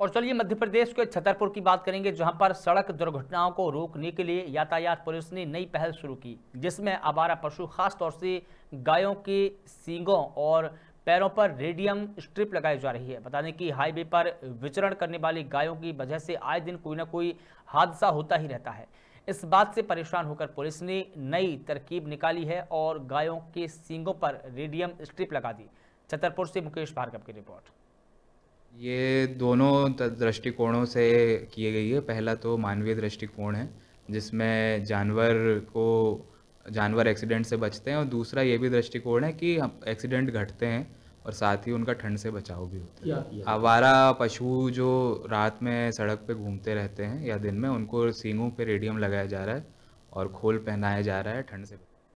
और चलिए मध्य प्रदेश के छतरपुर की बात करेंगे, जहाँ पर सड़क दुर्घटनाओं को रोकने के लिए यातायात पुलिस ने नई पहल शुरू की, जिसमें आवारा पशु, खास तौर से गायों के सींगों और पैरों पर रेडियम स्ट्रिप लगाई जा रही है। बता दें कि हाईवे पर विचरण करने वाली गायों की वजह से आए दिन कोई ना कोई हादसा होता ही रहता है। इस बात से परेशान होकर पुलिस ने नई तरकीब निकाली है और गायों के सींगों पर रेडियम स्ट्रिप लगा दी। छतरपुर से मुकेश भार्गव की रिपोर्ट। ये दोनों दृष्टिकोणों से किए गई है। पहला तो मानवीय दृष्टिकोण है जिसमें जानवर को जानवर एक्सीडेंट से बचते हैं और दूसरा ये भी दृष्टिकोण है कि एक्सीडेंट घटते हैं और साथ ही उनका ठंड से बचाव भी होता है। आवारा पशु जो रात में सड़क पे घूमते रहते हैं या दिन में उनको सींगों पे रेडियम लगाया जा रहा है और खोल पहनाया जा रहा है ठंड से